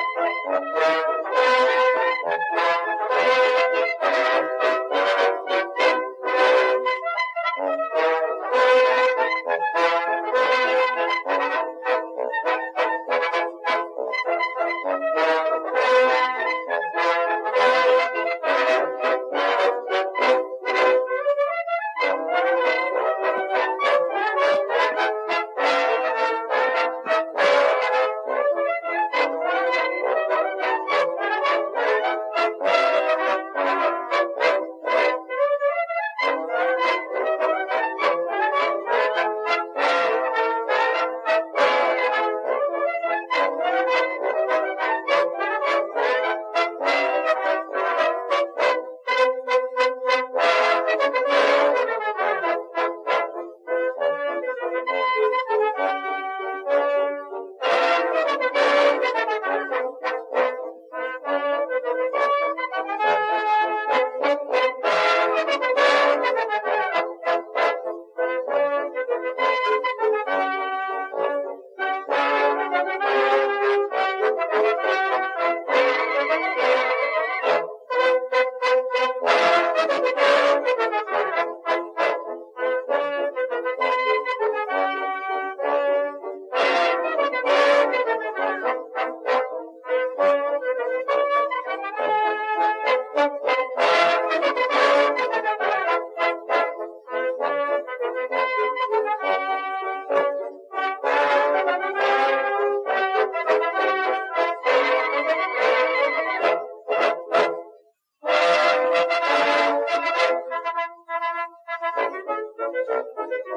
Música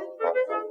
Thank you.